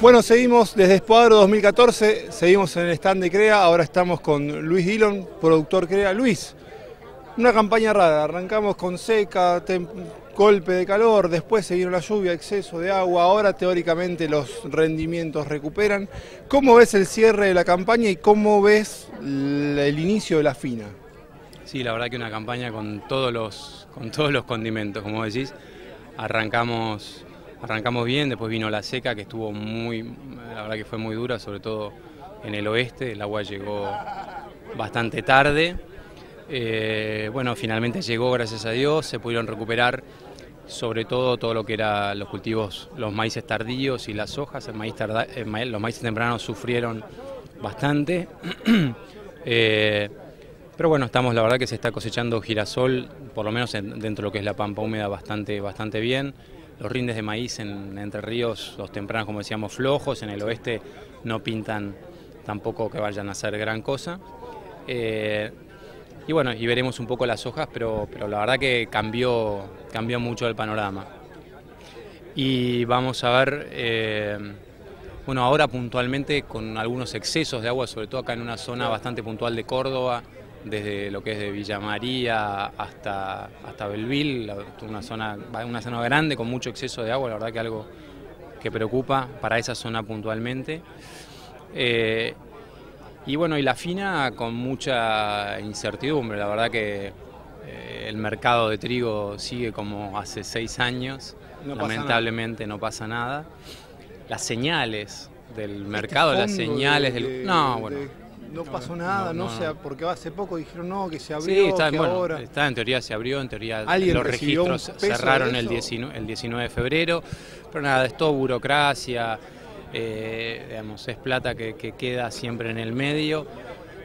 Bueno, seguimos desde Espadro 2014, seguimos en el stand de CREA, ahora estamos con Luis Dillon, productor CREA. Luis, una campaña rara, arrancamos con seca, golpe de calor, después se vino la lluvia, exceso de agua, ahora teóricamente los rendimientos recuperan. ¿Cómo ves el cierre de la campaña y cómo ves el inicio de la fina? Sí, la verdad que una campaña con todos los, con todos los condimentos, como decís. Arrancamos Arrancamos bien, después vino la seca que estuvo muy, la verdad que fue muy dura, sobre todo en el oeste, el agua llegó bastante tarde. Eh, bueno, finalmente llegó, gracias a Dios, se pudieron recuperar sobre todo todo lo que era los cultivos, los maíces tardíos y las hojas, el maíz los maíces tempranos sufrieron bastante. Eh, pero bueno, estamos, la verdad que se está cosechando girasol, por lo menos dentro de lo que es la pampa húmeda, bastante, bastante bien. Los rindes de maíz en Entre Ríos, los tempranos, como decíamos, flojos, en el oeste no pintan tampoco que vayan a hacer gran cosa. Eh, y bueno, y veremos un poco las hojas, pero, pero la verdad que cambió, cambió mucho el panorama. Y vamos a ver, eh, bueno, ahora puntualmente con algunos excesos de agua, sobre todo acá en una zona bastante puntual de Córdoba, desde lo que es de Villa María hasta, hasta Belville, una zona, una zona grande con mucho exceso de agua, la verdad que algo que preocupa para esa zona puntualmente. Eh, y bueno, y la fina con mucha incertidumbre, la verdad que eh, el mercado de trigo sigue como hace seis años, lamentablemente no pasa nada. Las señales del este mercado, las señales del... No, bueno no pasó nada, no, sé, porque hace poco dijeron no, que se abrió, sí, está, que ahora... está, en teoría se abrió, en teoría los registros cerraron el 19, el 19 de febrero, pero nada, es todo burocracia, eh, digamos, es plata que, queda siempre en el medio,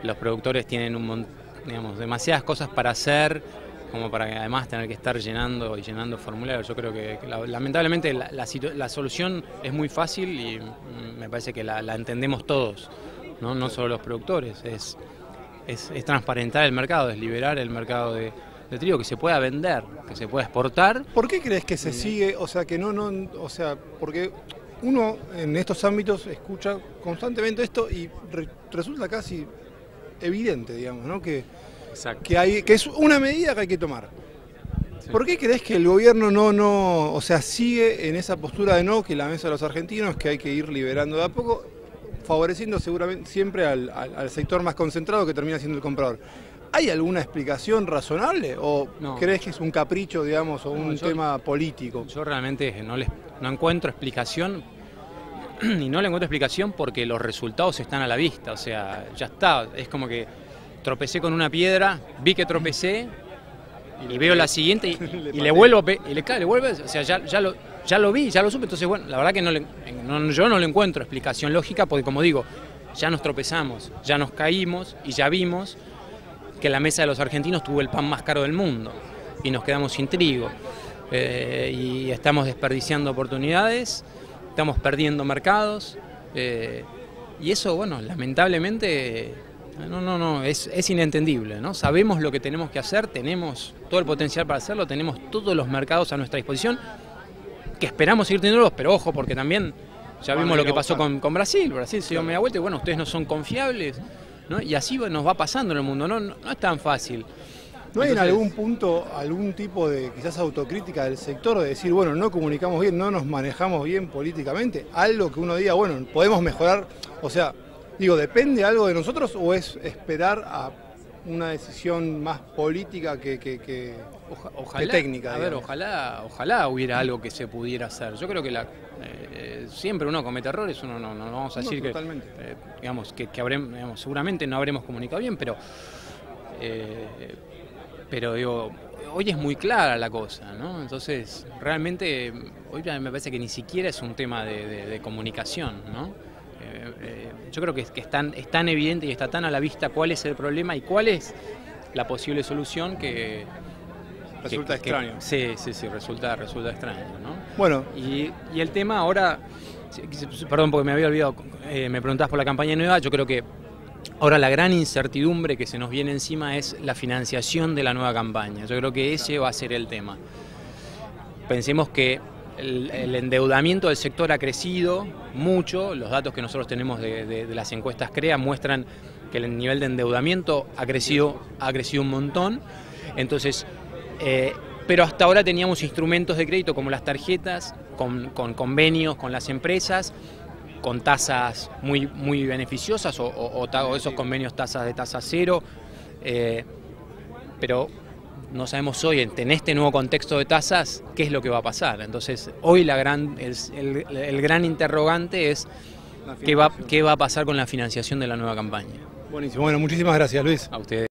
los productores tienen un digamos, demasiadas cosas para hacer, como para que además tener que estar llenando y llenando formularios. Yo creo que, lamentablemente la, solución es muy fácil y me parece que la entendemos todos. No, solo los productores, es, es, transparentar el mercado, es liberar el mercado de, trigo, que se pueda vender, que se pueda exportar. ¿Por qué crees que se sigue, o sea, que no, no, o sea, porque uno en estos ámbitos escucha constantemente esto y resulta casi evidente, digamos, ¿no? Que, que, hay, que es una medida que hay que tomar. ¿Por qué crees que el gobierno no, no, o sea, sigue en esa postura de no, que la mesa de los argentinos, que hay que ir liberando de a poco? Favoreciendo seguramente siempre al, sector más concentrado que termina siendo el comprador. ¿Hay alguna explicación razonable o crees que es un capricho, digamos, o un tema político? Yo realmente no, les, no encuentro explicación y no le encuentro explicación porque los resultados están a la vista, o sea, ya está, es como que tropecé con una piedra, vi que tropecé y, veo la siguiente y, le, vuelvo a y le, le vuelve, o sea, ya, ya lo ya lo vi, ya lo supe, entonces bueno, la verdad que no, yo no le encuentro explicación lógica porque como digo, ya nos tropezamos, ya nos caímos y ya vimos que la mesa de los argentinos tuvo el pan más caro del mundo y nos quedamos sin trigo eh, y estamos desperdiciando oportunidades, estamos perdiendo mercados eh, y eso, bueno, lamentablemente no, no, no, es, es, inentendible, ¿no? Sabemos lo que tenemos que hacer, tenemos todo el potencial para hacerlo, tenemos todos los mercados a nuestra disposición, que esperamos seguir teniéndolos, pero ojo, porque también ya vimos lo que pasó con, Brasil. Brasil se dio media vuelta y bueno, ustedes no son confiables. ¿no? Y así nos va pasando en el mundo, no, no, es tan fácil. ¿No hay en algún punto algún tipo de quizás autocrítica del sector de decir, bueno, no comunicamos bien, no nos manejamos bien políticamente? Algo que uno diga, bueno, podemos mejorar, o sea, digo, ¿depende algo de nosotros o es esperar a una decisión más política que, que, técnica. A ver, ojalá, ojalá hubiera algo que se pudiera hacer. Yo creo que la, eh, siempre uno comete errores, uno no, no, vamos a decir que, eh, digamos, que, habremos, seguramente no habremos comunicado bien, pero, eh, pero digo, hoy es muy clara la cosa, ¿no? Entonces, realmente, hoy me parece que ni siquiera es un tema de comunicación, ¿no? Eh, yo creo que, es, tan, evidente y está tan a la vista cuál es el problema y cuál es la posible solución que... Resulta extraño. sí, sí, sí, resulta, resulta extraño. ¿no? Bueno. Y, el tema ahora, perdón porque me había olvidado, eh, me preguntabas por la campaña nueva, yo creo que ahora la gran incertidumbre que se nos viene encima es la financiación de la nueva campaña. Yo creo que ese va a ser el tema. Pensemos que el, endeudamiento del sector ha crecido mucho, los datos que nosotros tenemos de, las encuestas CREA muestran que el nivel de endeudamiento ha crecido, ha crecido un montón, entonces, eh, pero hasta ahora teníamos instrumentos de crédito como las tarjetas, con, convenios con las empresas, con tasas muy, muy beneficiosas o, esos convenios tasas de tasa cero, eh, pero no sabemos hoy, en este nuevo contexto de tasas, qué es lo que va a pasar. Entonces, hoy la gran, el, gran interrogante es qué va, qué va a pasar con la financiación de la nueva campaña. Buenísimo. Bueno, muchísimas gracias, Luis. A ustedes.